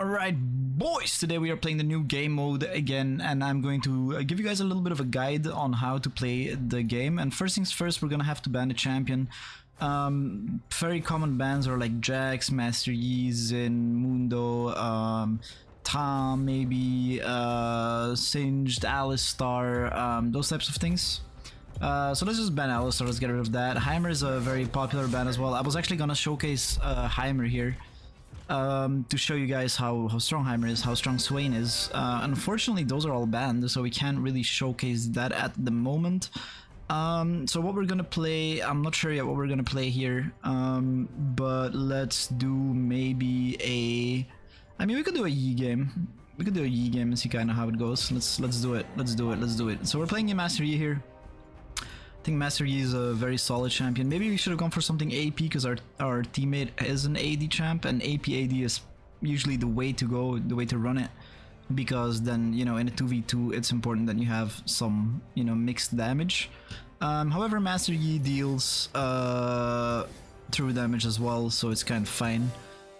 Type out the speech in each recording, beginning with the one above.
Alright, boys, today we are playing the new game mode again, and I'm going to uh, give you guys a little bit of a guide on how to play the game. And first things first, we're gonna have to ban a champion. Um, very common bans are like Jax, Master Yi, Xin, Mundo, um, Tahm, maybe, uh, Singed, Alistar, um, those types of things. Uh, so let's just ban Alistar, let's get rid of that. Heimer is a very popular ban as well. I was actually gonna showcase uh, Heimer here um, to show you guys how, how strong Heimer is, how strong Swain is. Uh, unfortunately, those are all banned, so we can't really showcase that at the moment. Um, so what we're gonna play, I'm not sure yet what we're gonna play here, um, but let's do maybe a... I mean, we could do a Yi game. We could do a Yi game and see kind of how it goes. Let's let's do it. Let's do it. Let's do it. So we're playing a Master Yi here. Think Master Yi is a very solid champion. Maybe we should have gone for something AP because our, our teammate is an AD champ and AP AD is usually the way to go, the way to run it. Because then, you know, in a 2v2, it's important that you have some, you know, mixed damage. Um, however, Master Yi deals uh, true damage as well, so it's kind of fine.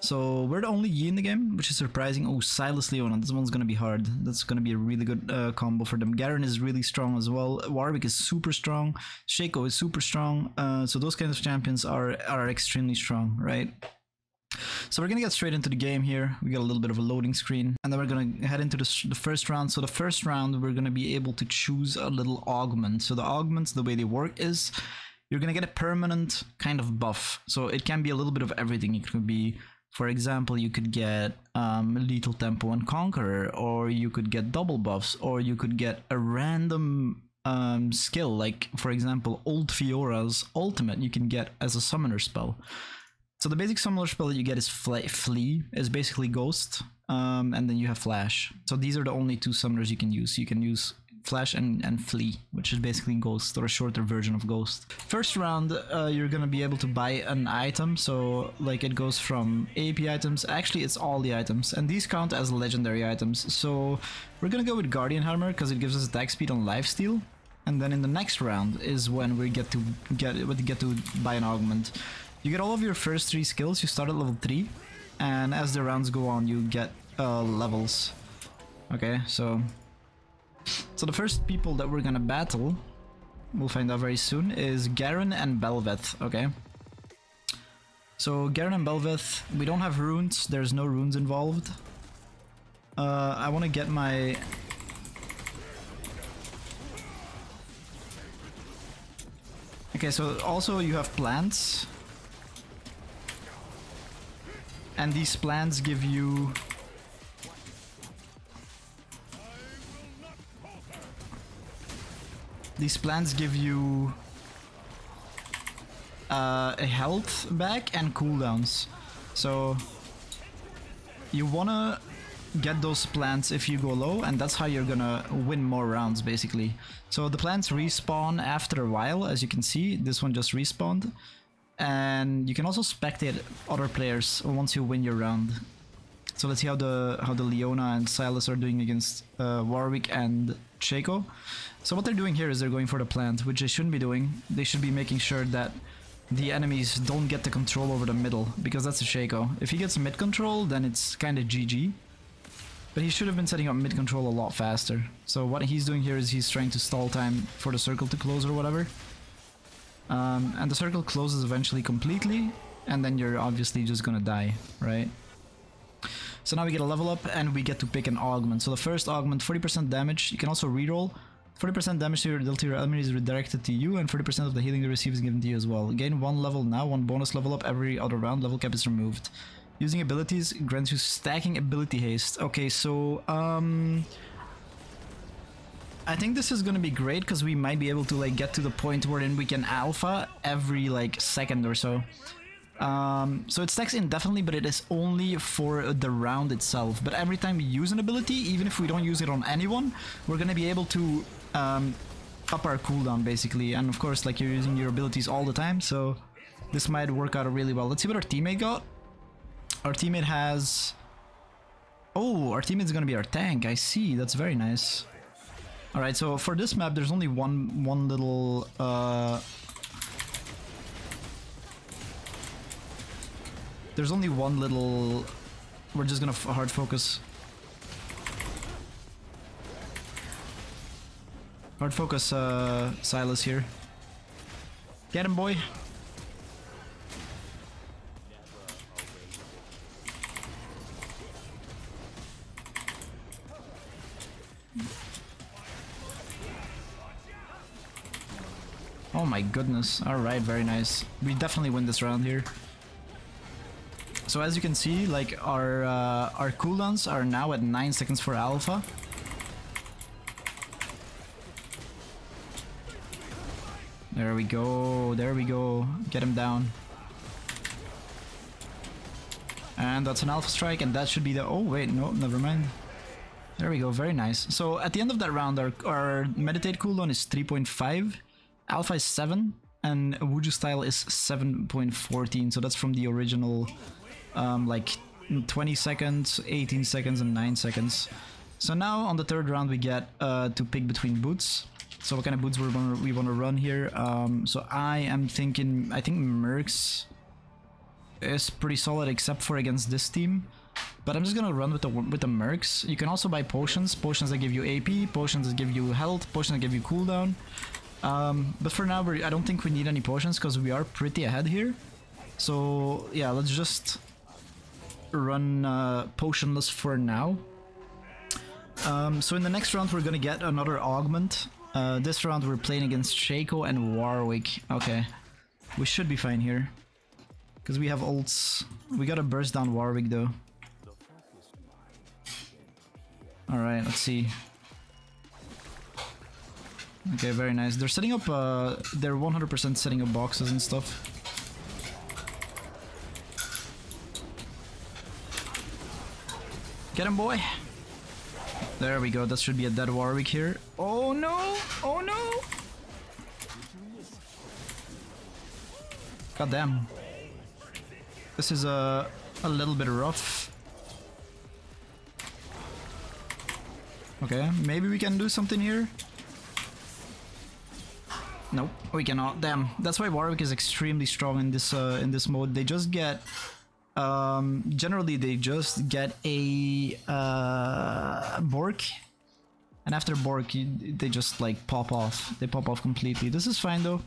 So we're the only Yi in the game, which is surprising. Oh, Sylas Leona, this one's gonna be hard. That's gonna be a really good uh, combo for them. Garen is really strong as well. Warwick is super strong. Shaco is super strong. Uh, so those kinds of champions are are extremely strong, right? So we're gonna get straight into the game here. We got a little bit of a loading screen, and then we're gonna head into the, the first round. So the first round, we're gonna be able to choose a little augment. So the augments, the way they work is, you're gonna get a permanent kind of buff. So it can be a little bit of everything. It could be for example, you could get um, Lethal Tempo and Conqueror, or you could get double buffs, or you could get a random um, skill, like for example, Old Fiora's ultimate you can get as a summoner spell. So the basic summoner spell that you get is Flee, is basically Ghost, um, and then you have Flash. So these are the only two summoners you can use. You can use Flash and, and Flee, which is basically Ghost, or a shorter version of Ghost. First round, uh, you're gonna be able to buy an item, so like it goes from AP items, actually it's all the items, and these count as legendary items. So we're gonna go with Guardian Hammer, because it gives us attack speed on lifesteal, and then in the next round is when we get to get, get to buy an augment. You get all of your first three skills, you start at level 3, and as the rounds go on, you get uh, levels. Okay, so so the first people that we're gonna battle, we'll find out very soon, is Garen and Bel'Veth, okay? So Garen and Bel'Veth, we don't have runes, there's no runes involved. Uh, I want to get my... Okay, so also you have plants. And these plants give you These plants give you uh, a health back and cooldowns. So you wanna get those plants if you go low and that's how you're gonna win more rounds basically. So the plants respawn after a while as you can see, this one just respawned. And you can also spectate other players once you win your round. So let's see how the how the Leona and Sylas are doing against uh, Warwick and Shaco. So what they're doing here is they're going for the plant, which they shouldn't be doing. They should be making sure that the enemies don't get the control over the middle, because that's a Shaco. If he gets mid control, then it's kind of GG. But he should have been setting up mid control a lot faster. So what he's doing here is he's trying to stall time for the circle to close or whatever. Um, and the circle closes eventually completely, and then you're obviously just gonna die, right? So now we get a level up and we get to pick an augment. So the first augment, 40% damage. You can also reroll. 40% damage to your, dealt your enemy is redirected to you and 40% of the healing you receive is given to you as well. Gain one level now, one bonus level up every other round. Level cap is removed. Using abilities grants you stacking ability haste. Okay, so um I think this is gonna be great because we might be able to like get to the point wherein we can alpha every like second or so. Um, so it stacks indefinitely, but it is only for the round itself. But every time we use an ability, even if we don't use it on anyone, we're gonna be able to um, up our cooldown basically. And of course, like you're using your abilities all the time, so this might work out really well. Let's see what our teammate got. Our teammate has... Oh, our teammate's gonna be our tank. I see. That's very nice. Alright, so for this map, there's only one one little... Uh, there's only one little We're just gonna hard focus. Hard focus uh, Sylas here. Get him, boy. Oh my goodness. Alright, very nice. We definitely win this round here. So as you can see, like our uh, our cooldowns are now at 9 seconds for alpha. There we go, there we go. Get him down. And that's an alpha strike and that should be the... Oh wait, no, never mind. There we go, very nice. So at the end of that round, our, our meditate cooldown is 3.5, alpha is 7, and Wuju style is 7.14. So that's from the original um, like 20 seconds, 18 seconds, and 9 seconds. So now on the third round we get uh, to pick between boots. So what kind of boots we want we want to run here? Um, so I am thinking I think Mercs is pretty solid except for against this team. But I'm just gonna run with the with the Mercs. You can also buy potions, potions that give you AP, potions that give you health, potions that give you cooldown. Um, but for now, I don't think we need any potions because we are pretty ahead here. So yeah, let's just run uh, potionless for now. Um, so in the next round we're gonna get another augment. Uh, this round we're playing against Shaco and Warwick. Okay, we should be fine here. Because we have ults. We gotta burst down Warwick though. Alright, let's see. Okay, very nice. They're setting up, uh, they're 100% setting up boxes and stuff. Get him, boy! There we go, that should be a dead Warwick here. Oh no! Oh no! God damn. This is a, a little bit rough. Okay, maybe we can do something here. Nope, we cannot. Damn, that's why Warwick is extremely strong in this uh, in this mode. They just get um, generally, they just get a uh, Bork, and after Bork, you, they just like pop off. They pop off completely. This is fine though,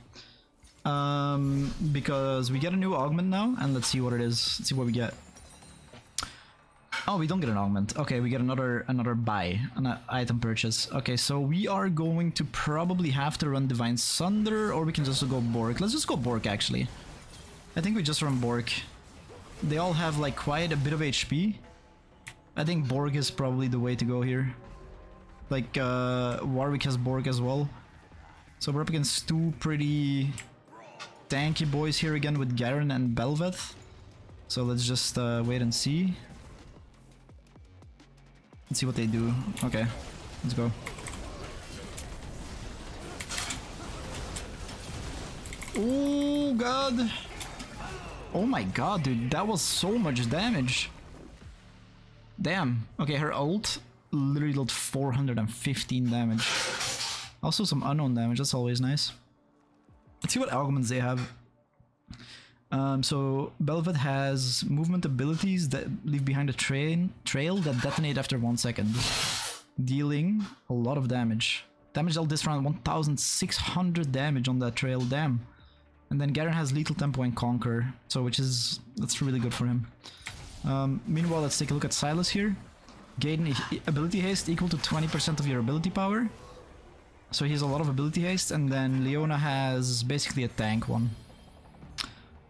um, because we get a new augment now, and let's see what it is. Let's see what we get. Oh, we don't get an augment. Okay, we get another another buy, an item purchase. Okay, so we are going to probably have to run Divine Sunder, or we can just go Bork. Let's just go Bork, actually. I think we just run Bork. They all have like quite a bit of HP. I think Bork is probably the way to go here. Like uh, Warwick has Bork as well. So we're up against two pretty tanky boys here again with Garen and Bel'Veth. So let's just uh, wait and see. Let's see what they do. Okay, let's go. Oh god! Oh my god, dude, that was so much damage. Damn. Okay, her ult literally dealt 415 damage. Also some unknown damage, that's always nice. Let's see what augments they have. Um, so Bel'Veth has movement abilities that leave behind a train trail that detonate after one second, dealing a lot of damage. Damage dealt this round 1600 damage on that trail, damn. And then Garen has Lethal Tempo and Conquer, so which is, that's really good for him. Um, meanwhile, let's take a look at Sylas here. Gain ability haste equal to 20% of your ability power. So he has a lot of ability haste, and then Leona has basically a tank one.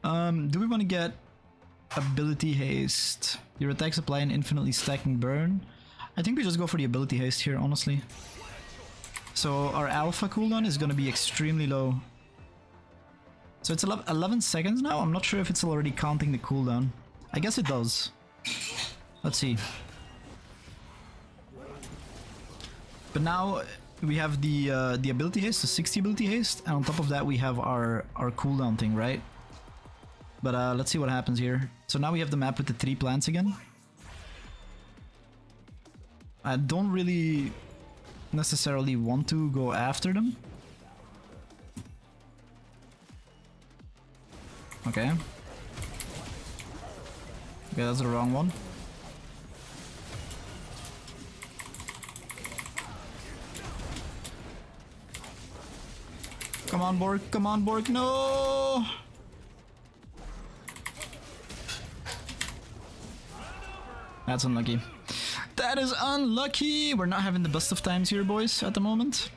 Um, do we want to get ability haste? Your attacks apply an infinitely stacking burn. I think we just go for the ability haste here, honestly. So our alpha cooldown is going to be extremely low. So it's 11 seconds now? I'm not sure if it's already counting the cooldown. I guess it does. Let's see. But now we have the uh, the ability haste, the 60 ability haste, and on top of that we have our, our cooldown thing, right? But uh, let's see what happens here. So now we have the map with the three plants again. I don't really necessarily want to go after them. Okay. Okay, that's the wrong one. Come on, Bork. Come on, Bork. No! That's unlucky. That is unlucky! We're not having the best of times here, boys, at the moment.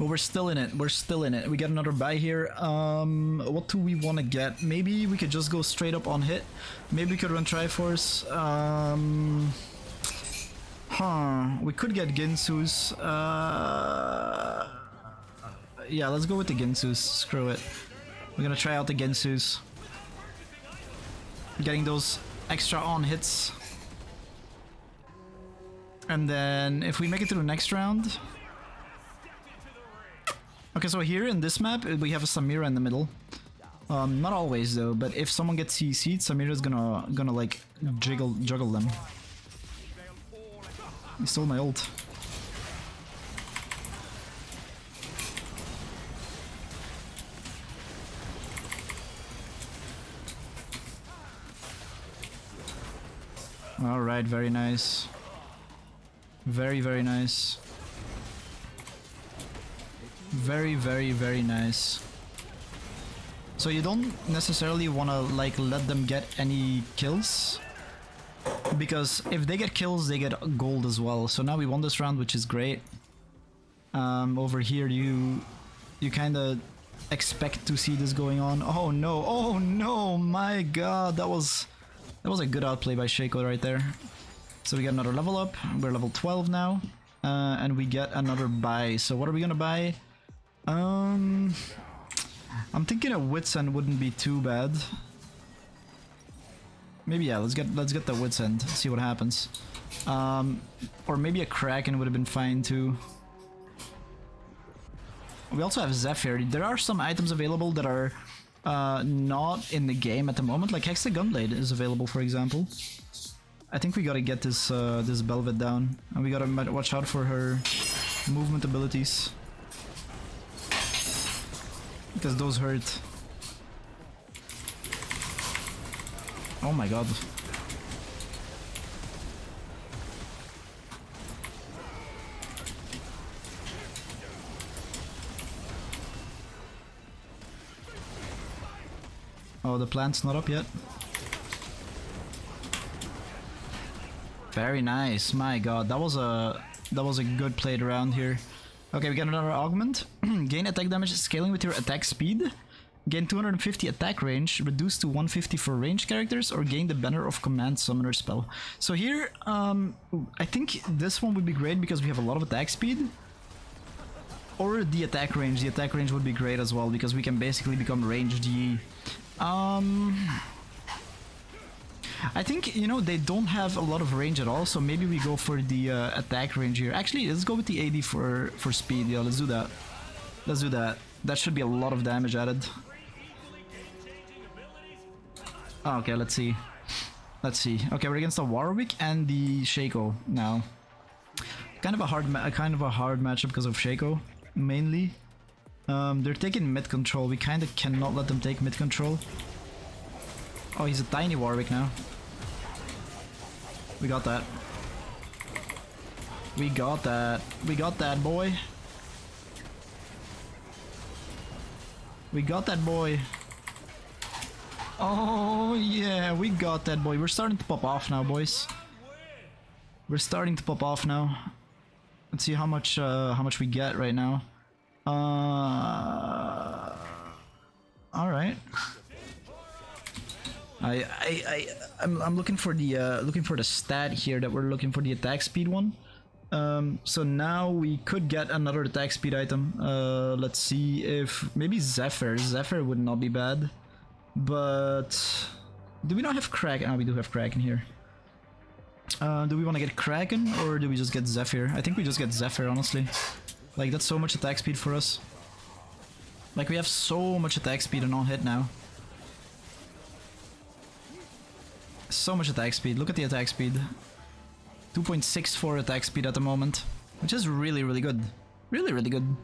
But we're still in it. We're still in it. We get another buy here. Um, what do we want to get? Maybe we could just go straight up on hit. Maybe we could run Triforce. Um, huh. We could get Guinsoo's. Uh, yeah, let's go with the Guinsoo's. Screw it. We're gonna try out the Guinsoo's. Getting those extra on hits. And then if we make it to the next round... Okay, so here in this map, we have a Samira in the middle. Um, not always though, but if someone gets CC'd, Samira's gonna, gonna like, jiggle, juggle them. He stole my ult. Alright, very nice. Very, very nice. Very, very, very nice. So you don't necessarily want to like let them get any kills. Because if they get kills, they get gold as well. So now we won this round, which is great. Um, over here, you you kind of expect to see this going on. Oh no! Oh no! My God, that was that was a good outplay by Shaco right there. So we get another level up. We're level 12 now. Uh, and we get another buy. So what are we gonna buy? Um, I'm thinking a Wits End wouldn't be too bad. Maybe yeah, let's get let's get the Wits End, see what happens. Um, or maybe a Kraken would have been fine too. We also have Zephyr. There are some items available that are uh, not in the game at the moment, like Hextech Gunblade is available, for example. I think we gotta get this uh, this Bel'Veth down, and we gotta watch out for her movement abilities. Because those hurt. Oh my god. Oh, the plant's not up yet. Very nice. My god, that was a that was a good played around here. Okay, we got another augment. Gain attack damage scaling with your attack speed. Gain 250 attack range, reduced to 150 for range characters, or gain the banner of command summoner spell. So here, um, I think this one would be great because we have a lot of attack speed. Or the attack range. The attack range would be great as well because we can basically become range GE. Um, I think, you know, they don't have a lot of range at all, so maybe we go for the uh, attack range here. Actually, let's go with the AD for, for speed. Yeah, let's do that. Let's do that. That should be a lot of damage added. Oh, okay, let's see. Let's see. Okay, we're against the Warwick and the Shaco now. Kind of a hard, kind of a hard matchup because of Shaco, mainly. Um, they're taking mid control. We kind of cannot let them take mid control. Oh, he's a tiny Warwick now. We got that. We got that. We got that, boy. We got that boy. Oh, yeah, we got that boy. We're starting to pop off now, boys. We're starting to pop off now. Let's see how much uh, how much we get right now. Uh, all right. I I I I'm, I'm looking for the uh, looking for the stat here that we're looking for the attack speed one. Um, so now we could get another attack speed item. Uh, let's see if maybe Zephyr. Zephyr would not be bad, but do we not have Kraken? Oh, we do have Kraken here. Uh, do we want to get Kraken or do we just get Zephyr? I think we just get Zephyr, honestly. Like that's so much attack speed for us. Like we have so much attack speed and all hit now. So much attack speed. Look at the attack speed. 2.64 attack speed at the moment. Which is really, really good. Really, really good.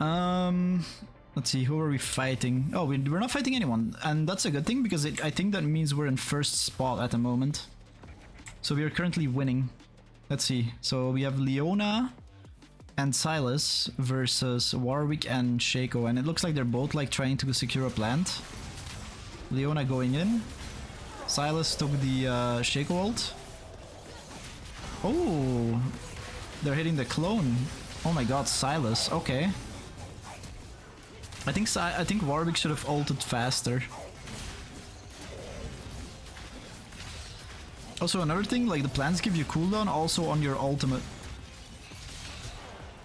Um, let's see, who are we fighting? Oh, we, are not fighting anyone. And that's a good thing because it, I think that means we're in first spot at the moment. So we are currently winning. Let's see. So we have Leona and Sylas versus Warwick and Shaco, and it looks like they're both like trying to secure a plant. Leona going in. Sylas took the uh, Shaco ult. Oh, they're hitting the clone. Oh my god, Sylas. Okay. I think si I think Warwick should have ulted faster. Also another thing, like the plants give you cooldown also on your ultimate.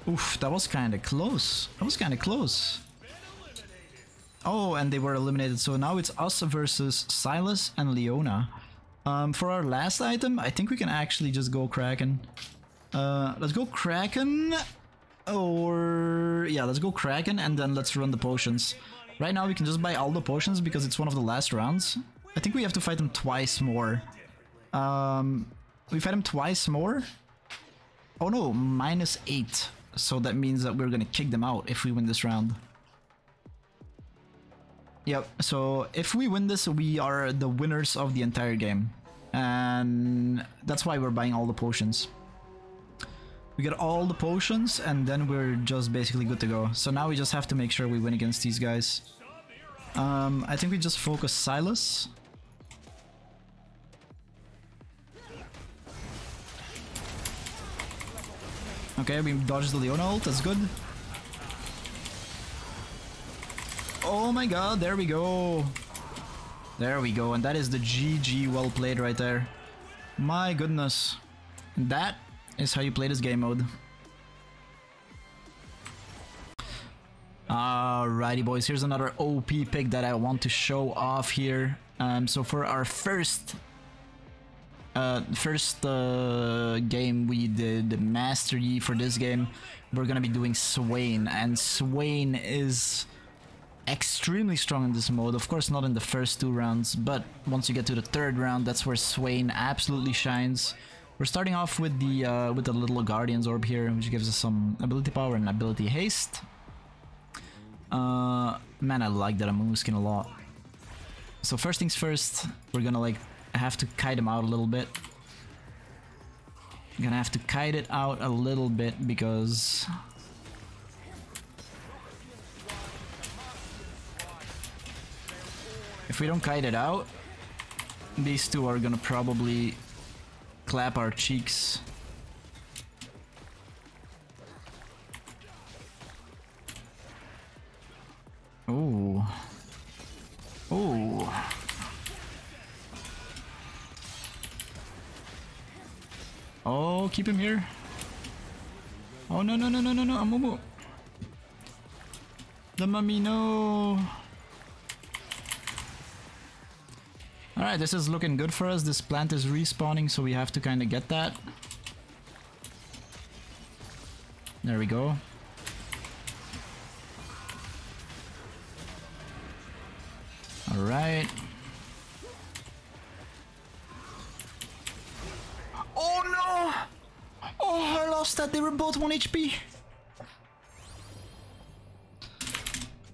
Oof, that was kinda close. That was kinda close. Oh, and they were eliminated, so now it's us versus Sylas and Leona. Um, for our last item, I think we can actually just go Kraken. Uh, let's go Kraken, or... yeah, let's go Kraken and then let's run the potions. Right now we can just buy all the potions because it's one of the last rounds. I think we have to fight them twice more. Um, we fight them twice more. Oh no, minus 8. So that means that we're gonna kick them out if we win this round. Yep, so if we win this, we are the winners of the entire game. And that's why we're buying all the potions. We get all the potions and then we're just basically good to go. So now we just have to make sure we win against these guys. Um, I think we just focus Sylas. Okay, we dodged the Leona ult, that's good. Oh my god, there we go. There we go, and that is the GG well played right there. My goodness. That is how you play this game mode. Alrighty boys, here's another OP pick that I want to show off here. Um, so for our first uh, first uh, game we did Master Yi for this game, we're gonna be doing Swain, and Swain is extremely strong in this mode. Of course not in the first two rounds, but once you get to the third round, that's where Swain absolutely shines. We're starting off with the uh, with the little Guardian's Orb here, which gives us some ability power and ability haste. Uh, man, I like that Amumu skin a lot. So first things first, we're gonna like have to kite him out a little bit. Gonna have to kite it out a little bit because If we don't kite it out, these two are gonna probably clap our cheeks. Ooh. Ooh. Oh, keep him here. Oh, no, no, no, no, no, no, Amumu. The mummy, no. Alright, this is looking good for us. This plant is respawning, so we have to kind of get that. There we go. Alright. Oh no! Oh, I lost that. They were both 1 HP.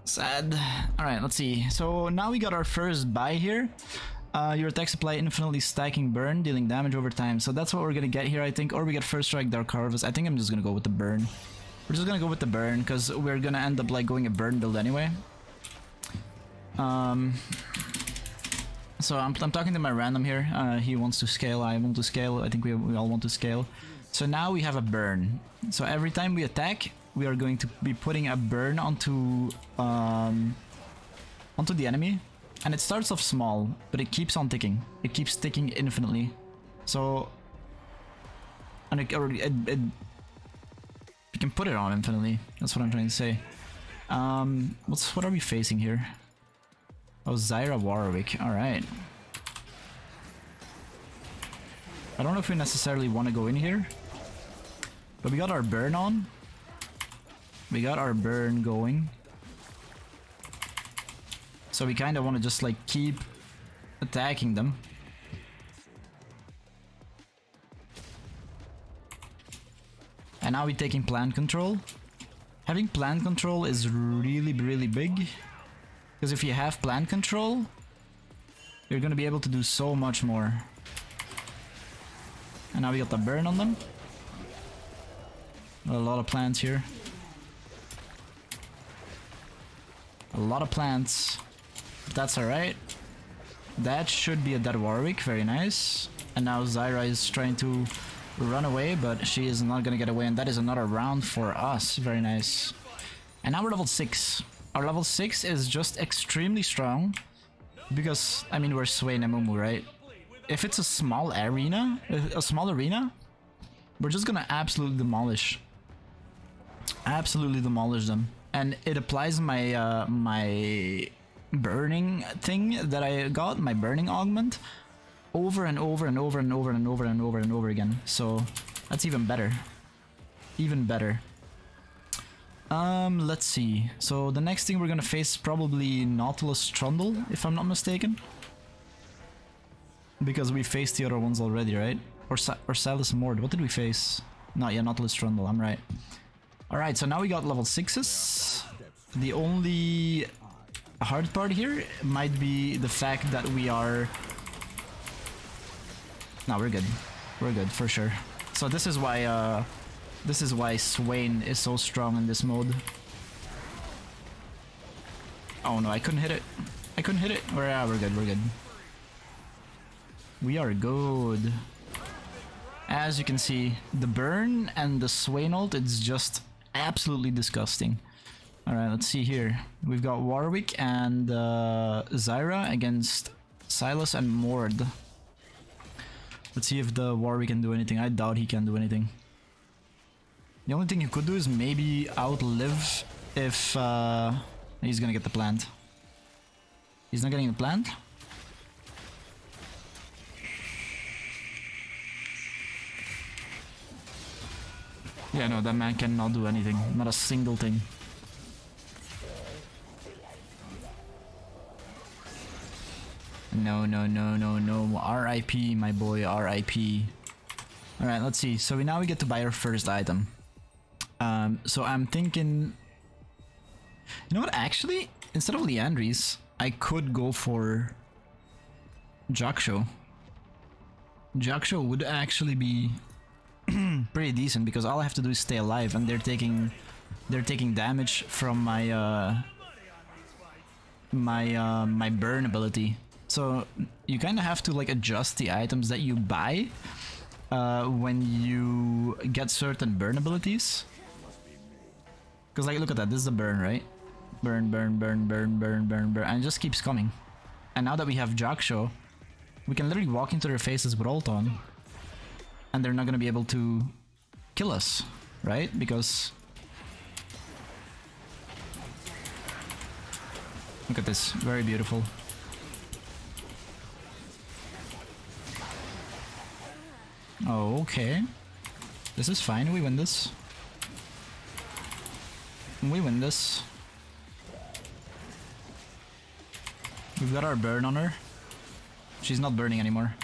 Sad. Alright, let's see. So now we got our first buy here. Uh, your attack supply infinitely stacking burn, dealing damage over time. So that's what we're gonna get here, I think. Or we get first strike Dark Harvest. I think I'm just gonna go with the burn. We're just gonna go with the burn, because we're gonna end up like going a burn build anyway. Um, so I'm, I'm talking to my random here. Uh, he wants to scale, I want to scale. I think we, we all want to scale. So now we have a burn. So every time we attack, we are going to be putting a burn onto um, onto the enemy. And it starts off small, but it keeps on ticking. It keeps ticking infinitely. So... And it, it, it, you can put it on infinitely. That's what I'm trying to say. Um, what's what are we facing here? Oh, Zyra Warwick. Alright. I don't know if we necessarily want to go in here. But we got our burn on. We got our burn going. So we kind of want to just like keep attacking them. And now we're taking plant control. Having plant control is really, really big. Because if you have plant control, you're gonna be able to do so much more. And now we got the burn on them. A lot of plants here. A lot of plants. That's alright. That should be a dead Warwick, very nice. And now Zyra is trying to run away, but she is not gonna get away, and that is another round for us. Very nice. And now we're level 6. Our level 6 is just extremely strong, because, I mean, we're Swain and Mumu, right? If it's a small arena, a small arena, we're just gonna absolutely demolish. Absolutely demolish them. And it applies my, uh, my burning thing that I got, my burning augment, over and over and over and over and over and over and over again. So that's even better. Even better. Um, let's see. So the next thing we're gonna face is probably Nautilus Trundle, if I'm not mistaken. Because we faced the other ones already, right? Or, Sa or Sylas Mord. What did we face? Not yet, Nautilus Trundle, I'm right. Alright, so now we got level 6s. The only hard part here might be the fact that we are... No, we're good. We're good, for sure. So this is why, uh... This is why Swain is so strong in this mode. Oh no, I couldn't hit it. I couldn't hit it. We're, yeah, we're good, we're good. We are good. As you can see, the burn and the Swain ult, it's just absolutely disgusting. Alright, let's see here. We've got Warwick and uh, Zyra against Sylas and Mord. Let's see if the Warwick can do anything. I doubt he can do anything. The only thing he could do is maybe outlive if uh, he's gonna get the plant. He's not getting the plant? Yeah, no, that man cannot do anything. Not a single thing. No, no, no, no, no. R.I.P. my boy, R.I.P. Alright, let's see. So we now we get to buy our first item. Um, so I'm thinking... You know what, actually, instead of Liandry's, I could go for... Jak'Sho. Jak'Sho would actually be pretty decent because all I have to do is stay alive and they're taking they're taking damage from my uh my uh my burn ability. So you kind of have to like adjust the items that you buy uh, when you get certain burn abilities. Because like look at that, this is a burn, right? Burn, burn, burn, burn, burn, burn, burn, and it just keeps coming. And now that we have Jak'Sho, we can literally walk into their faces with ult on. And they're not gonna be able to kill us, right? Because... Look at this, very beautiful. Okay. This is fine, we win this. We win this. We've got our burn on her. She's not burning anymore.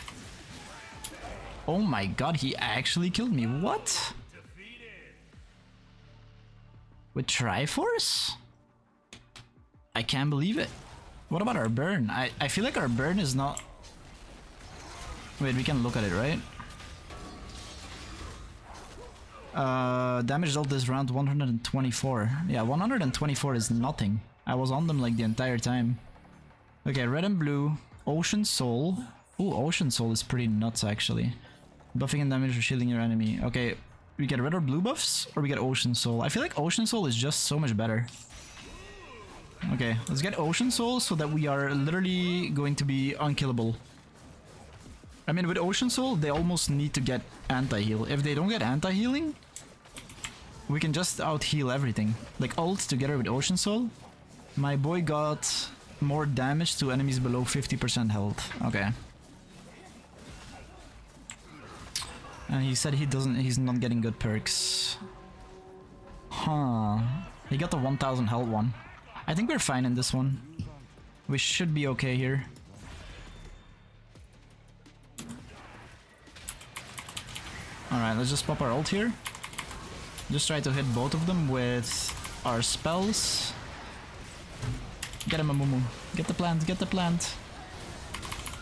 Oh my god, he actually killed me. What? With Triforce? I can't believe it. What about our burn? I, I feel like our burn is not... Wait, we can look at it, right? Uh, damage dealt this round 124. Yeah, 124 is nothing. I was on them like the entire time. Okay, red and blue. Ocean Soul. Ooh, Ocean Soul is pretty nuts actually. Buffing and damage or shielding your enemy. Okay, we get red or blue buffs or we get Ocean Soul. I feel like Ocean Soul is just so much better. Okay, let's get Ocean Soul so that we are literally going to be unkillable. I mean, with Ocean Soul, they almost need to get anti-heal. If they don't get anti-healing, we can just out-heal everything. Like ult together with Ocean Soul. My boy got more damage to enemies below 50% health. Okay. And he said he doesn't, he's not getting good perks. Huh. He got the 1000 health one. I think we're fine in this one. We should be okay here. Alright, let's just pop our ult here. Just try to hit both of them with our spells. Get him Amumu. Get the plant, get the plant.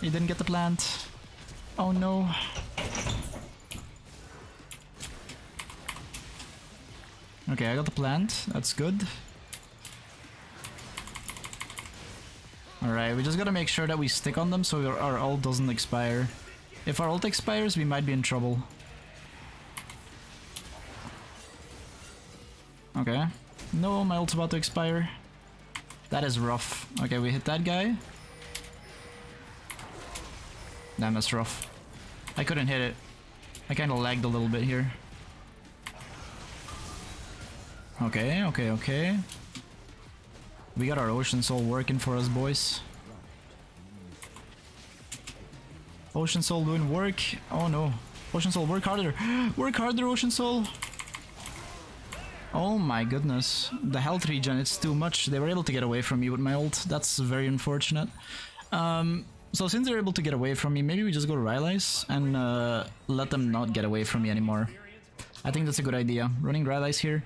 He didn't get the plant. Oh no. Okay, I got the plant. That's good. Alright, we just gotta make sure that we stick on them so our, our ult doesn't expire. If our ult expires, we might be in trouble. Okay. No, my ult's about to expire. That is rough. Okay, we hit that guy. Damn, that's rough. I couldn't hit it. I kinda lagged a little bit here. Okay, okay, okay. We got our Ocean Soul working for us, boys. Ocean Soul doing work. Oh no. Ocean Soul, work harder. work harder, Ocean Soul. Oh my goodness. The health regen, it's too much. They were able to get away from me with my ult. That's very unfortunate. Um, so since they're able to get away from me, maybe we just go to Rylai's and uh, let them not get away from me anymore. I think that's a good idea. Running Rylai's here.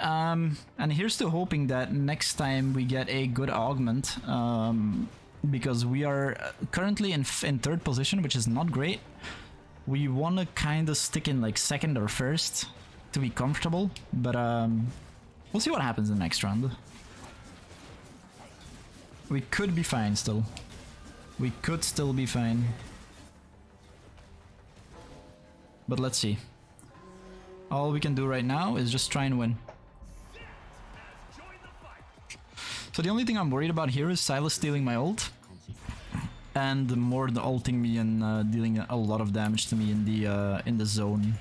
Um, and here's to hoping that next time we get a good augment, um, because we are currently in, in third position, which is not great. We want to kind of stick in like second or first to be comfortable, but um, we'll see what happens in the next round. We could be fine still. We could still be fine. But let's see. All we can do right now is just try and win. So the only thing I'm worried about here is Sylas stealing my ult. And Morde ulting me and uh, dealing a lot of damage to me in the uh, in the zone.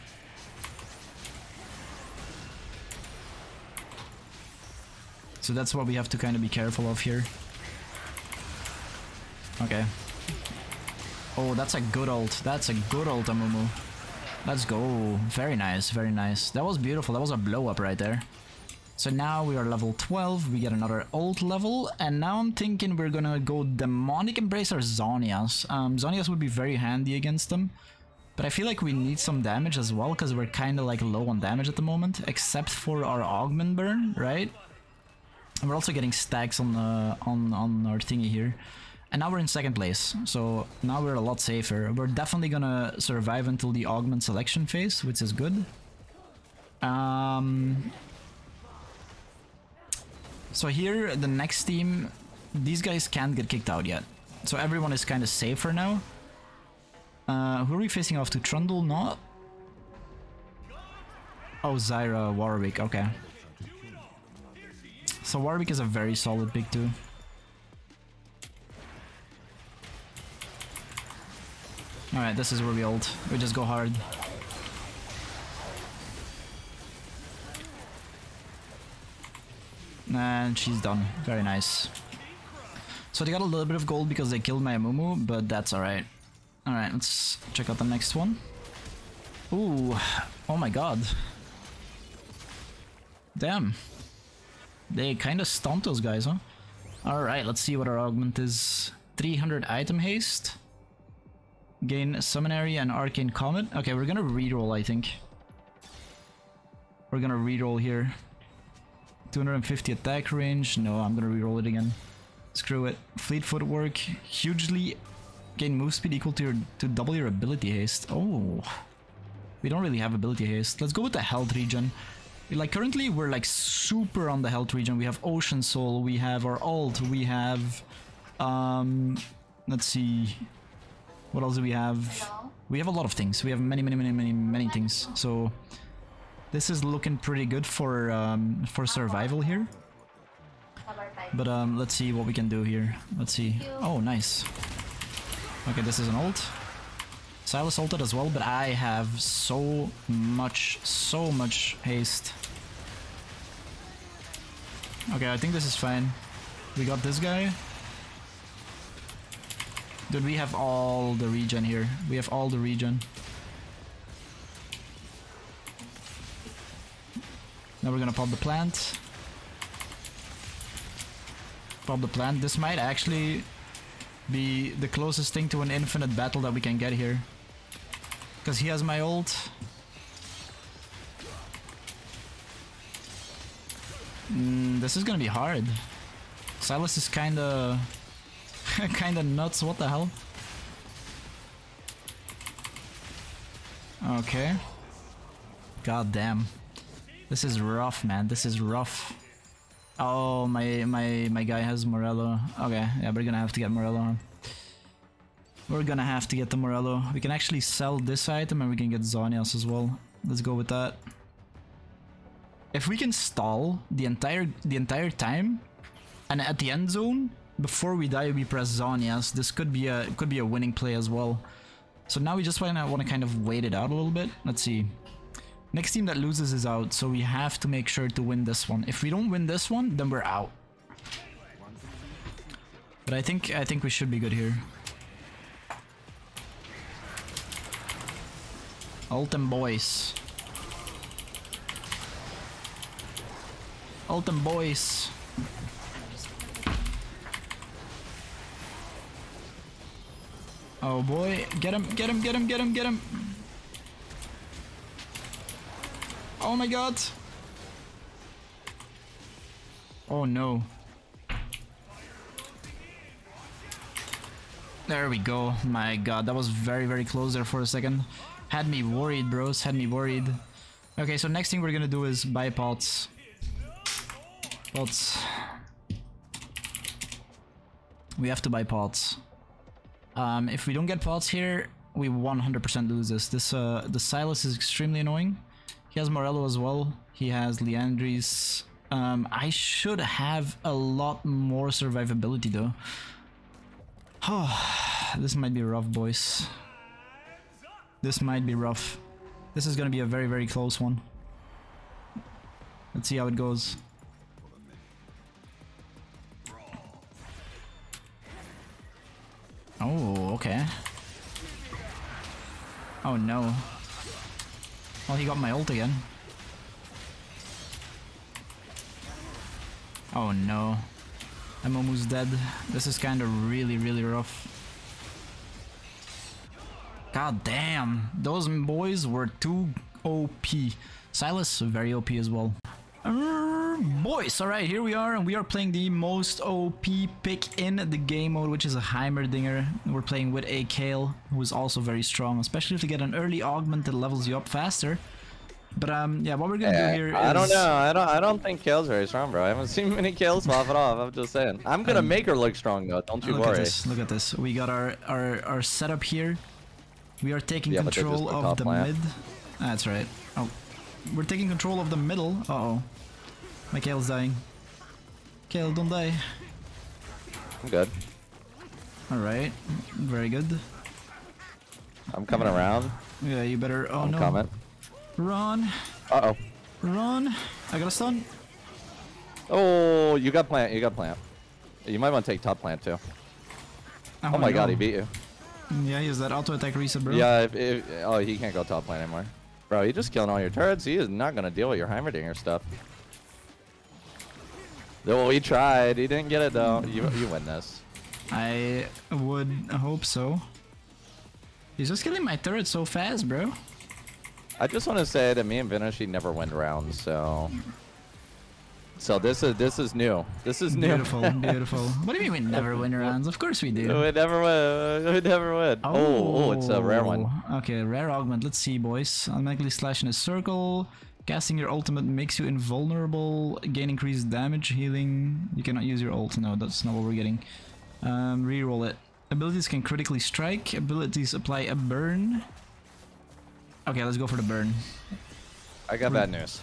So that's what we have to kind of be careful of here. Okay. Oh, that's a good ult. That's a good ult, Amumu. Let's go. Very nice, very nice. That was beautiful. That was a blow up right there. So now we are level 12, we get another ult level, and now I'm thinking we're gonna go Demonic Embrace or Zhonya's. Um, Zhonya's would be very handy against them, but I feel like we need some damage as well, because we're kind of like low on damage at the moment, except for our Augment Burn, right? And we're also getting stacks on, uh, on, on our thingy here. And now we're in second place, so now we're a lot safer. We're definitely gonna survive until the Augment selection phase, which is good. Um, so here, the next team, these guys can't get kicked out yet. So everyone is kind of safer now. Uh, who are we facing off to? Trundle, Naut? Oh, Zyra, Warwick, okay. So Warwick is a very solid pick too. Alright, this is where we ult. We just go hard. And she's done. Very nice. So they got a little bit of gold because they killed my Amumu, but that's alright. Alright, let's check out the next one. Ooh, oh my god. Damn. They kind of stomped those guys, huh? Alright, let's see what our augment is. 300 item haste. Gain Summon Aery and arcane comet. Okay, we're gonna reroll, I think. We're gonna reroll here. 250 attack range. No, I'm gonna reroll it again. Screw it. Fleet footwork. Hugely gain move speed equal to your to double your ability haste. Oh. We don't really have ability haste. Let's go with the health regen. Like currently we're like super on the health regen. We have Ocean Soul, we have our alt, we have um let's see. What else do we have? We have a lot of things. We have many many many many many things. So this is looking pretty good for um, for survival here. But um, let's see what we can do here. Let's see. Oh, nice. Okay, this is an ult. Sylas ulted as well, but I have so much, so much haste. Okay, I think this is fine. We got this guy. Dude, we have all the regen here. We have all the regen. Now we're gonna pop the plant. Pop the plant. This might actually be the closest thing to an infinite battle that we can get here. Because he has my ult. Mm, this is gonna be hard. Sylas is kinda... kinda nuts, what the hell? Okay. God damn. This is rough, man. This is rough. Oh, my my my guy has Morello. Okay, yeah, we're gonna have to get Morello. We're gonna have to get the Morello. We can actually sell this item and we can get Zhonya's as well. Let's go with that. If we can stall the entire the entire time, and at the end zone before we die we press Zhonya's, this could be a could be a winning play as well. So now we just want to want to kind of wait it out a little bit. Let's see. Next team that loses is out, so we have to make sure to win this one. If we don't win this one, then we're out. But I think I think we should be good here. Ultim boys. Ultim boys. Oh boy, get him, get him, get him, get him, get him. Oh my god. Oh no. There we go. My god, that was very, very close there for a second. Had me worried, bros. Had me worried. Okay, so next thing we're gonna do is buy pots. Pots. We have to buy pots. Um, if we don't get pots here, we 100% lose this. This uh, the Sylas is extremely annoying. He has Morello as well. He has Liandry's. Um, I should have a lot more survivability though. Oh, this might be rough, boys. This might be rough. This is gonna be a very, very close one. Let's see how it goes. Oh, okay. Oh no. Well, he got my ult again. Oh no. I'm almost dead. This is kind of really, really rough. God damn. Those boys were too OP. Sylas, very OP as well. Uh, boys, alright, here we are, and we are playing the most OP pick in the game mode, which is a Heimerdinger. We're playing with a Kayle, who is also very strong, especially if you get an early augment that levels you up faster. But um, yeah, what we're gonna Yeah, do here I don't know. I don't. I don't think Kayle's very strong, bro. I haven't seen many kills pop it off. I'm just saying. I'm gonna Um, make her look strong though. Don't you Look at this, look at this. We got our, our, our setup here. We are taking Yeah, but they're just control of the lane. mid. That's right. Oh, we're taking control of the middle. Uh-oh. My Kayle's dying. Kayle, don't die. I'm good. Alright, very good. I'm coming around. Yeah, you better... Oh I'm no. coming. Run, Uh oh. run. I got a stun. Oh, you got plant. You got plant. You might want to take top plant too. I Oh my god, he beat you. Yeah, he has that auto attack reset, bro. Yeah. If, if, oh, he can't go top lane anymore. Bro, you're just killing all your turrets. He is not gonna deal with your Heimerdinger stuff. Though he tried. He didn't get it though. You you win this. I would hope so. He's just killing my turret so fast, bro. I just want to say that me and Venoshi never win rounds, so. So this is this is new. This is new. Beautiful, beautiful. What do you mean we never win rounds? Of course we do. we never win. We never win. Oh, oh, it's a rare one. Oh, Okay, rare augment. Let's see, boys. Automatically slash in a circle. Casting your ultimate makes you invulnerable. Gain increased damage, healing. You cannot use your ult. No, that's not what we're getting. Um, reroll it. Abilities can critically strike. Abilities apply a burn. Okay, let's go for the burn. I got bad news.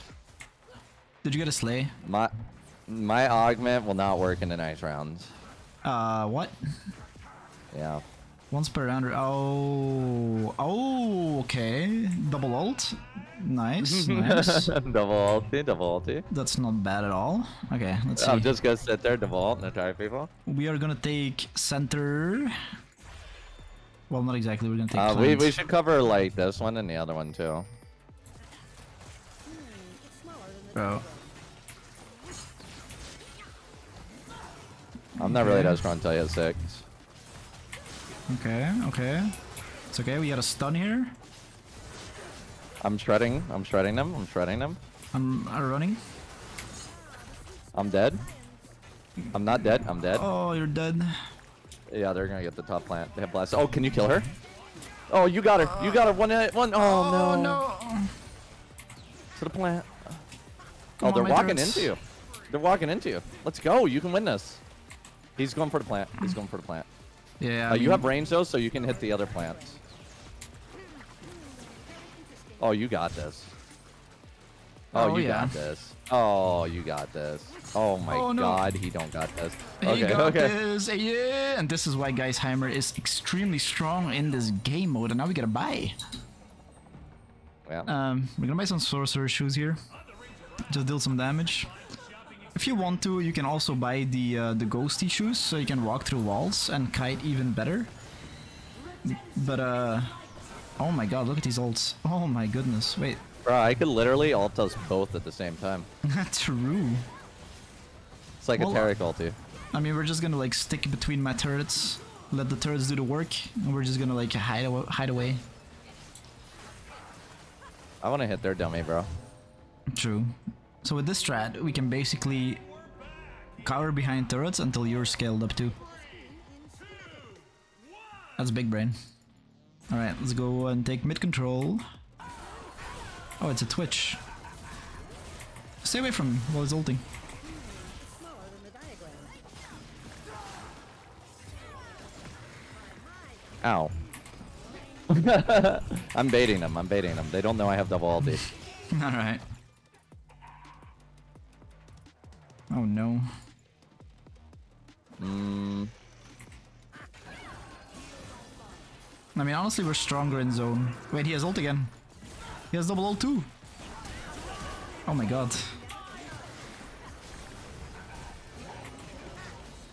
Did you get a slay? My my augment will not work in the next rounds. Uh, what? Yeah. Once per round. Oh, oh, okay. Double ult. Nice, nice. double ulti, double ulti. That's not bad at all. Okay, let's see. I'm just gonna sit there, double ult, and attack people. We are gonna take center. Well, not exactly. We're gonna take. Uh, we we should cover like this one and the other one too. Bro. I'm not really Okay. that strong until you have six. Okay, okay. It's okay. We got a stun here. I'm shredding. I'm shredding them. I'm shredding them. I'm uh, running. I'm dead. I'm not dead. I'm dead. Oh, you're dead. Yeah, they're gonna get the top plant. They have blast. Oh, can you kill her? Oh, you got her. You got her. One. uh, One. Oh, no. no. To the plant. Come oh, they're walking into you. They're walking into you. Let's go. You can win this. He's going for the plant. He's going for the plant. Yeah, Uh, I you have range though, so you can hit the other plants. Oh, you got this. Oh, Oh, you yeah. got this. Oh, you got this. Oh my Oh, no. god, he don't got this. He got okay. this, yeah, and this is why Geisheimer is extremely strong in this game mode, and now we gotta buy. Yeah. Um, we're gonna buy some sorcerer shoes here. Just deal some damage. If you want to, you can also buy the uh, the ghosty shoes, so you can walk through walls and kite even better. But uh, oh my god, look at these ults. Oh my goodness, wait, Bro, I could literally alt us both at the same time. true. It's like Well, a Taric ulti. I mean, we're just gonna like stick between my turrets, let the turrets do the work, and we're just gonna like hide awa- hide away. I want to hit their dummy, bro. True. So with this strat, we can basically cower behind turrets until you're scaled up too. That's big brain. Alright, let's go and take mid control. Oh, it's a twitch. Stay away from him while he's ulting. smaller than the diagram. Ow. I'm baiting them. I'm baiting them. They don't know I have double ulti. Alright. Oh no. Mm, I mean, honestly, we're stronger in zone. Wait, he has ult again. He has double ult too. Oh my god.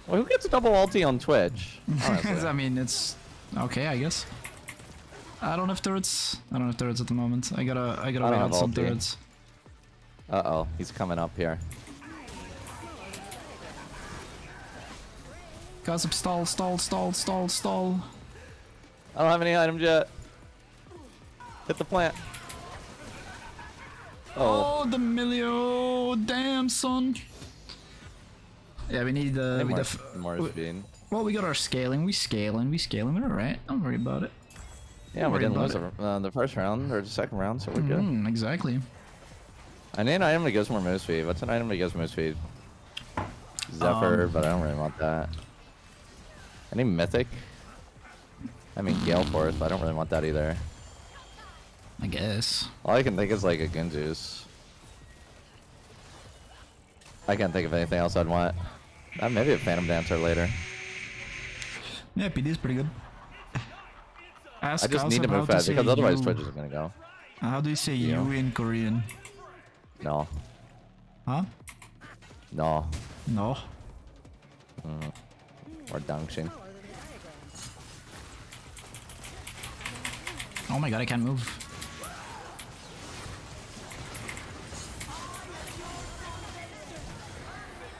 well, who gets a double ulti on Twitch? I mean, it's okay, I guess. I don't have turrets. I don't have turrets at the moment. I gotta, I gotta I wait have some ulti. turrets. Uh oh, he's coming up here. Gossip, stall, stall, stall, stall, stall. I don't have any items yet. Hit the plant. Oh, Oh, the Milio! Damn, son. Yeah, we need uh, Need we more, def- more we- speed. Well, we got our scaling. We scaling. We scaling. We're alright. Don't worry about it. Yeah, Don't we didn't lose the, uh, the first round or the second round, so we're good. Mm, exactly. I need an item that gives more move speed. What's an item that gives move speed? Zephyr, Um, but I don't really want that. Any mythic? I mean Gale Force, but I don't really want that either. I guess. All I can think is like a Guinsoo's. I can't think of anything else I'd want. Uh, maybe a Phantom Dancer later. Yeah, PD is pretty good. Ask I just need to move fast say because otherwise you. Twitch isn't gonna go. How do you say You. you in Korean? No, Huh? no, No. Or Dangshin. Smaller than the diagram. Oh my god, I can't move.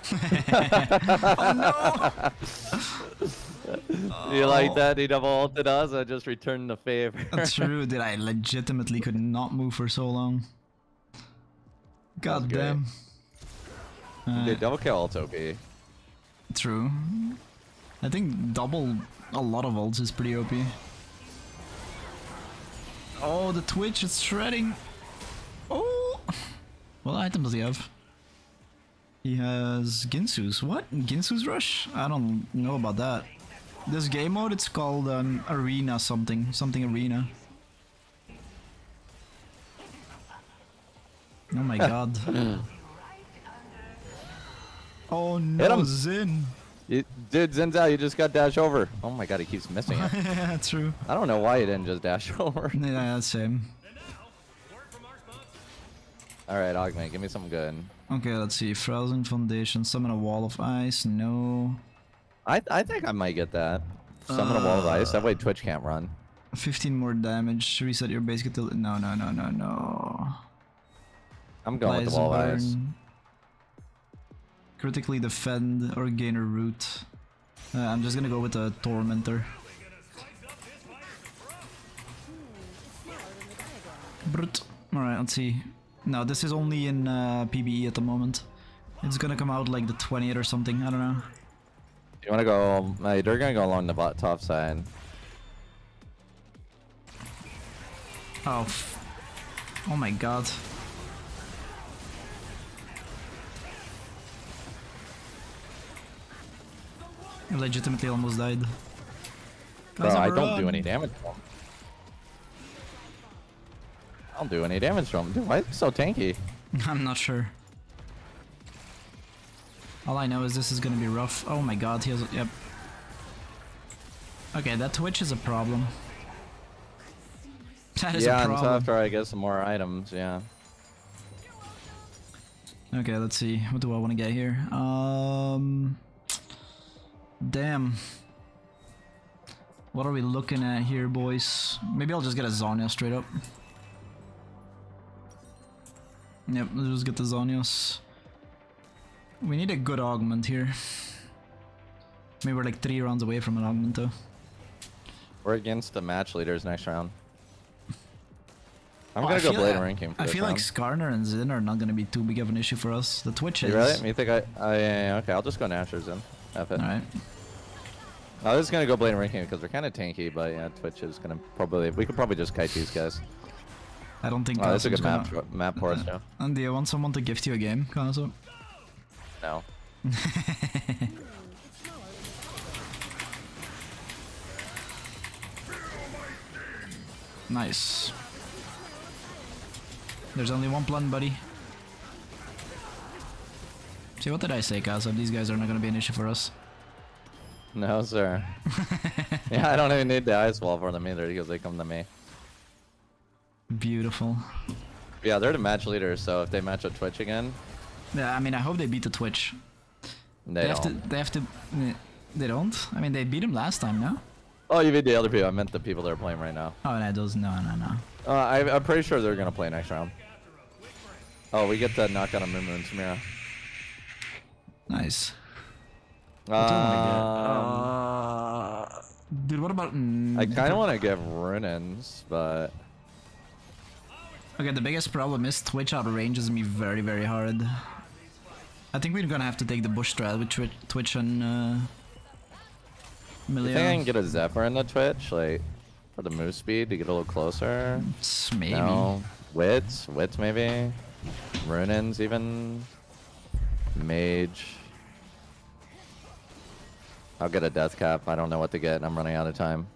You like that? He double ulted us. I just returned the favor. That's true that I legitimately could not move for so long. God great. damn. Uh, Dude, double kill ult's OP. True. I think double a lot of ults is pretty OP. Oh, the Twitch is shredding. Oh! What item does he have? He has Guinsoo's. What? Guinsoo's Rush? I don't know about that. This game mode, it's called um, Arena something. Something Arena. Oh my god. oh no. Xin. You, dude, Zenzel, you just got dash over. Oh my god, he keeps missing it. yeah, true. I don't know why he didn't just dash over. Yeah, same. Alright, Augment, give me something good. Okay, let's see. Frozen Foundation, summon a wall of ice. No. I I think I might get that. Summon a wall of ice. That way uh, Twitch can't run. 15 more damage. Reset your basic until. No, no, no, no, no. I'm going with the wall of ice. Critically defend or gain a root. Uh, I'm just gonna go with a Tormentor. Smaller than the diagram. Brut. Alright, let's see. No, this is only in uh, PBE at the moment. It's gonna come out like the 20th or something. I don't know. You wanna go? Uh, they're gonna go along the bot top side. Oh. f- Oh my god. I legitimately almost died. Bro, I don't do any damage to him. I don't do any damage to him. Dude, why is he so tanky? I'm not sure. All I know is this is gonna be rough. Oh my god, he has. Yep. Okay, that Twitch is a problem. That is yeah, a until problem. after I get some more items, yeah. Okay, let's see. What do I want to get here? Um. Damn. What are we looking at here, boys? Maybe I'll just get a Zhonya straight up. Yep, let's just get the Zhonya's. We need a good augment here. Maybe we're like three rounds away from an augment though. We're against the match leaders next round. I'm Oh, gonna go Blade I- ranking I feel like round. Skarner and Xin are not gonna be too big of an issue for us. The Twitch is. You really? You think I? I yeah, okay, I'll just go Nashor's then. F it. Alright. I was gonna go Blade ranking because they're kind of tanky, but yeah, Twitch is gonna probably. We could probably just kite these guys. I don't think Oh, that's a good map gonna- for- map for us, Joe. And do you want someone to gift you a game, Kazu? No. It's smaller than the diagram. Nice. There's only one plant, buddy. See, what did I say, Kazu? These guys are not gonna be an issue for us. No, sir. yeah, I don't even need the ice wall for them either because they come to me. Beautiful. Yeah, they're the match leaders, so if they match with Twitch again, Yeah, I mean, I hope they beat the Twitch. they, have don't. to. They have to. They don't. I mean, they beat him last time, no? Oh, you beat the other people? I meant the people that are playing right now. Oh, no, those. No, no, no. Uh, I, I'm pretty sure they're gonna play next round. Oh, we get the knockout on Moon Moon Samira. Nice. Um, Uh, dude, what about? mm, I kind of want to give Runaan's, but Okay, the biggest problem is Twitch outranges me very, very hard. I think we're gonna have to take the bush strat with Twi- Twitch and uh, you think I can get a Zephyr in the Twitch, like for the move speed to get a little closer? S- Maybe. No, Wits, Wits maybe, Runaan's even, Mage. I'll get a Death Cap. I don't know what to get, and I'm running out of time.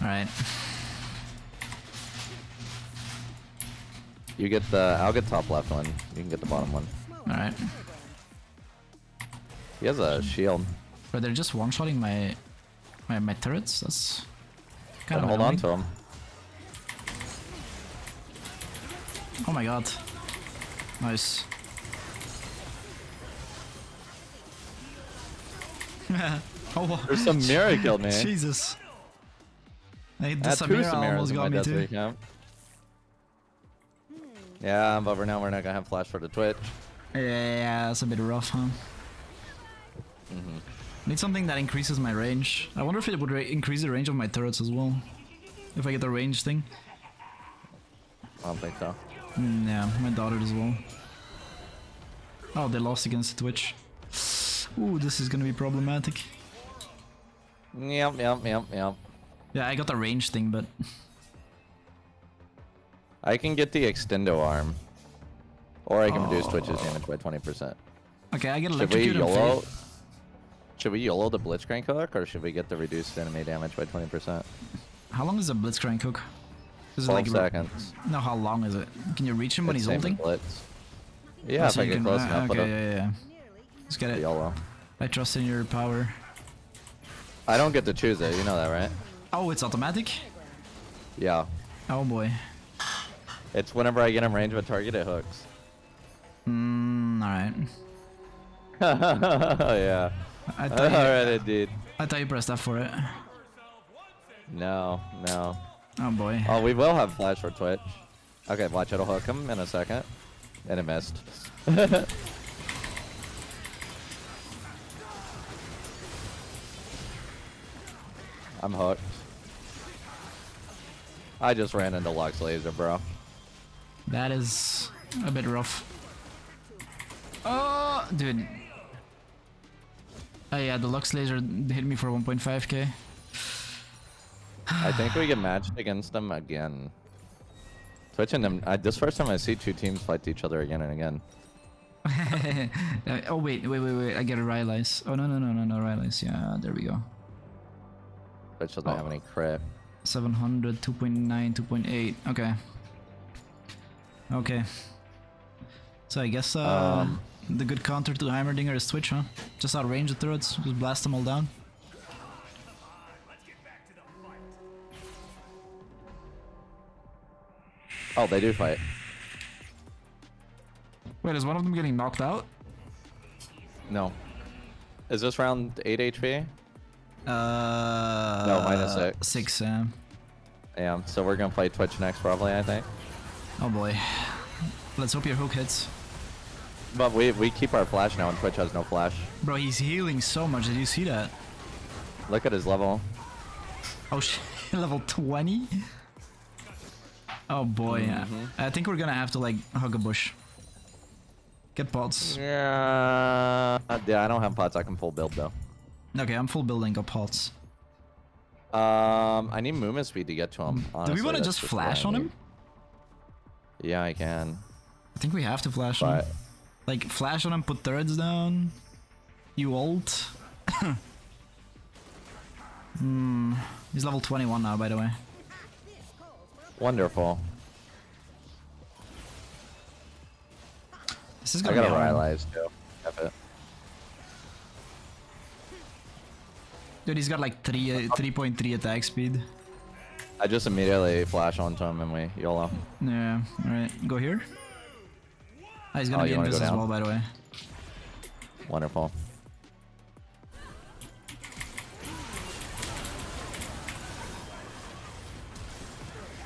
All right. You get the. I'll get top left one. You can get the bottom one. All right. than the diagram. He has a shield. But they're just one-shotting my, my my turrets. That's kind of hold on to him. Oh my god. Nice. oh. There's some Mira killed me. Jesus. Hey, the I had two Samira almost got me too. Yeah, but we're now we're not gonna have flash for the Twitch. Yeah, that's a bit rough, huh? Mm-hmm. Need something that increases my range. I wonder if it would increase the range of my turrets as well. If I get the range thing. I don't think so. Mm, yeah, my daughter as well. Oh, they lost against Twitch. Ooh, this is gonna be problematic. Yep, yep, yep, yep. Yeah, I got the range thing, but I can get the extendo arm, or I can reduce Oh. Twitch's damage by 20%. okay, I get Should we electrocuted. YOLO? Should we YOLO the Blitzcrank hook, or should we get the reduced enemy damage by 20%? How long is the Blitzcrank hook? Is it 12 like seconds. no? How long is it? Can you reach him when It's he's same with ulting? Blitz. Oh, Yeah, if so I get can- close uh, enough, Okay, yeah, yeah. Let's get it. YOLO. I trust in your power. I don't get to choose it, you know that, right? Oh, it's automatic. Yeah. Oh boy. It's whenever I get in range of a target, it hooks. Mm, all right. yeah. I thought, you, Alright, indeed. I thought you pressed F for it. No, no. Oh boy. Oh, we will have flash for Twitch. Okay, watch, it'll hook him in a second. And it missed. I'm hooked. I just ran into Lux Laser, bro. That is a bit rough. Oh, dude. Oh yeah, the Lux Laser hit me for 1.5k. I think we get matched against them again. Twitch and them. I, this first time I see two teams fight each other again and again. Oh wait, wait, wait, wait! I get a Rylai's. Oh no, no, no, no, no Rylai's. Yeah, there we go. Twitch doesn't Oh. have any crit. 700, 2.9, 2.8. Okay. Okay. So I guess uh, Um, the good counter to Heimerdinger is Twitch, huh? Just outrange the turrets, just blast them all down. Oh, they do fight. Wait, is one of them getting knocked out? No. Is this round 8 HP? Uh, No, minus six. Six, yeah. Yeah, so we're gonna play Twitch next probably, I think. Oh boy. Let's hope your hook hits. But we we keep our flash now and Twitch has no flash. Bro, he's healing so much. Did you see that? Look at his level. Oh shit, level 20? Oh boy. Mm-hmm. I think we're gonna have to like hug a bush. Get pots. Yeah. Yeah, I don't have pots. I can full build though. Okay, I'm full building, got pots. Um, I need movement speed to get to him. Do we want to just flash on him? Yeah, I can. I think we have to flash on But him. Like, flash on him, put turrets down. You ult. hmm. He's level 21 now, by the way. wonderful. This is gonna I got a Rylai's too. Have it. Dude, he's got like 3, uh, 3.3 attack speed. I just immediately flash onto him and we YOLO. Yeah, alright. Go here. Ah, he's gonna Oh, be invis go as well, by the way. Wonderful.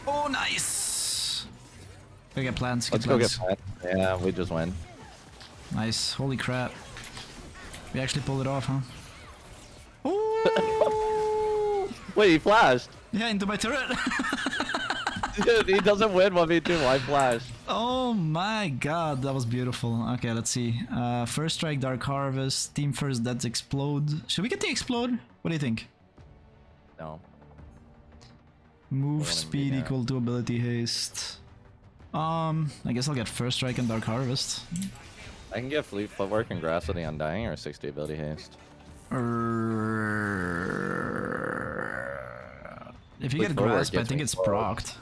Oh, nice! Go get plants, Let's get go get plants. Yeah, we just win. Nice. Holy crap. We actually pulled it off, huh? Ooh! Wait, he flashed. yeah, into my turret. Dude, he doesn't win 1v2. Why flash? Oh my god, that was beautiful. Okay, let's see. Uh, first strike, Dark Harvest. Team first, that's explode. Should we get the explode? What do you think? No. Move speed equal to ability haste. Um, I guess I'll get first strike and Dark Harvest. I can get fleet footwork and grasp with the undying or 60 ability haste. If you get grasp, I think it's procced.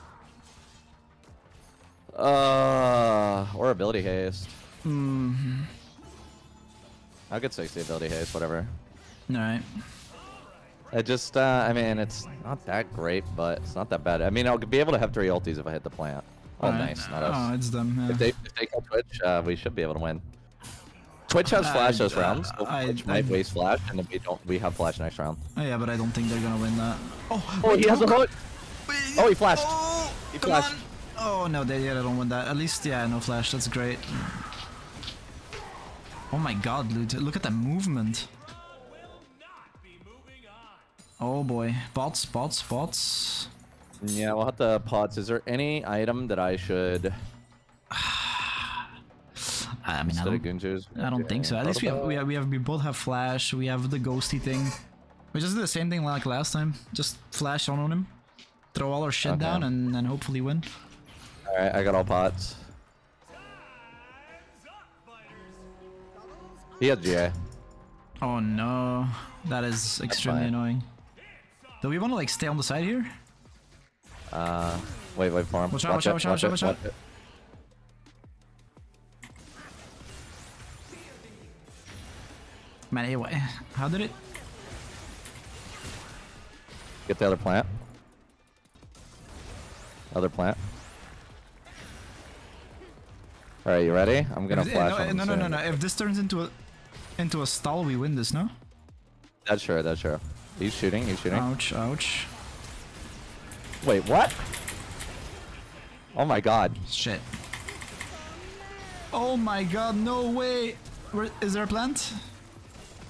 Uh, or ability haste. Hmm. I'll get 60 ability haste, whatever. Alright. I just, uh, I mean, it's not that great, but it's not that bad. I mean, I'll be able to have three ultis if I hit the plant. Oh, Alright. nice, not us. Oh, it's them. Yeah. If they, if they kill Twitch, uh, we should be able to win. Twitch has flash this uh, round, so I- Twitch I- might waste flash, and then we don't. We have flash next round. Oh, yeah, but I don't think they're gonna win that. Oh, Oh, he has a hook. Oh, he flashed. Oh, He flashed. on. Oh no, they yeah, I don't want that. At least yeah, no flash. That's great. Oh my god, dude! Look at that movement. Oh boy, bots, bots, bots. Yeah, we'll have to pods. Is there any item that I should I mean, I don't? I don't think so. At least we have, we have we have we both have flash. We have the ghosty thing. We just do the same thing like last time. Just flash on on him, throw all our shit Okay. down, and and hopefully win. All right, I got all pots. He has GA. Oh no, that is extremely annoying. Do we want to like stay on the side here? Uh, wait, wait for him. Watch out, watch out, watch out, watch out, watch out. Man, anyway, how did it? Get the other plant. Other plant. All right, you ready? I'm gonna If- flash no, no, no, no, no. If this turns into a into a stall, we win this, no? That's sure. That's sure. He's shooting. He's shooting. Ouch, ouch. Wait, what? Oh my god. Shit. Oh my god, no way! Where, is there a plant?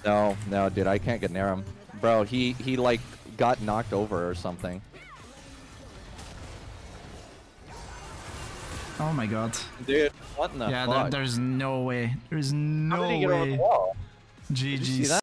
No, no, dude, I can't get near him. Bro, he he like got knocked over or something. Oh my god. Dude, what in the yeah, there, there's no way. There's How no did he get over way. the wall? GG's. see that?